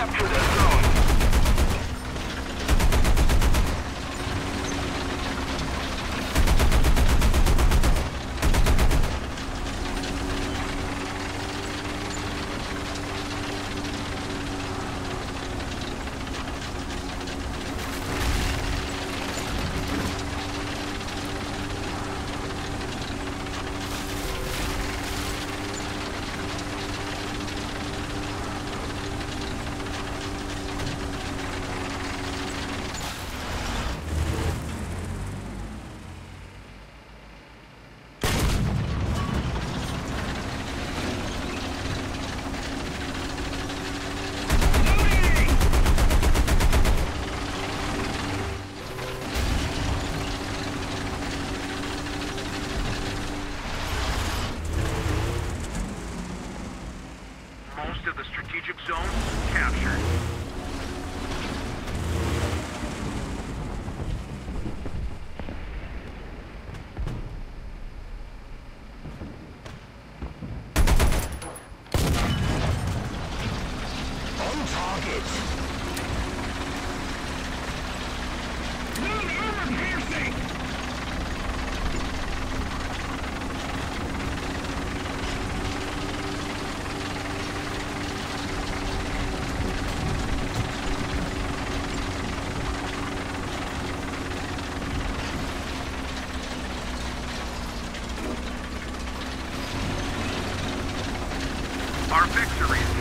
Capture them. Strategic zone captured. Our victory is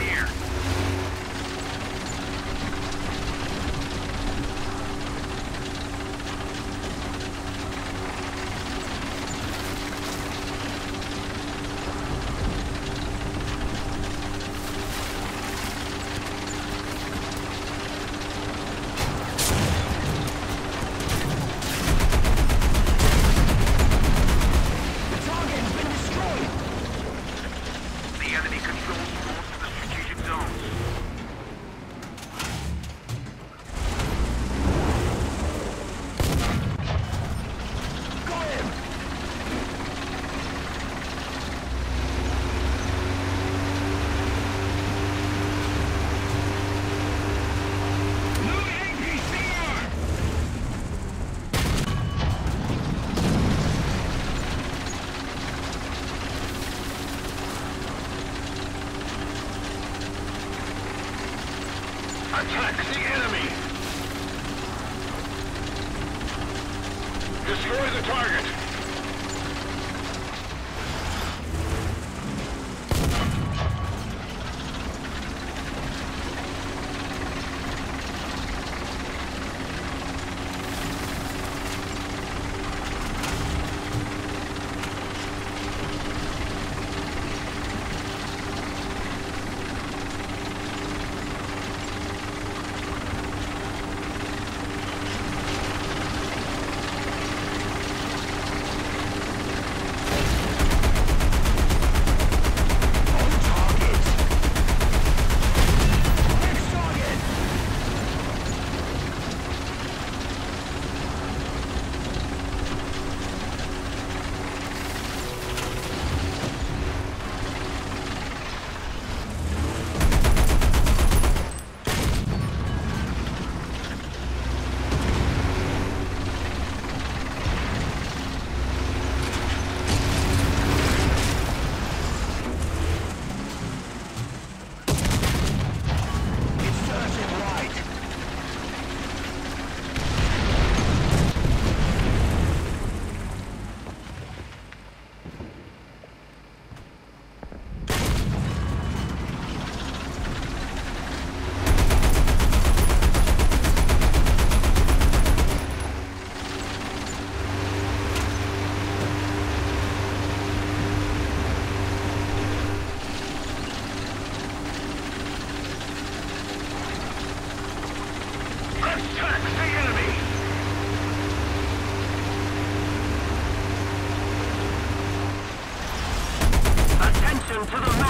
Attack the enemy! Destroy the target! to the mountain!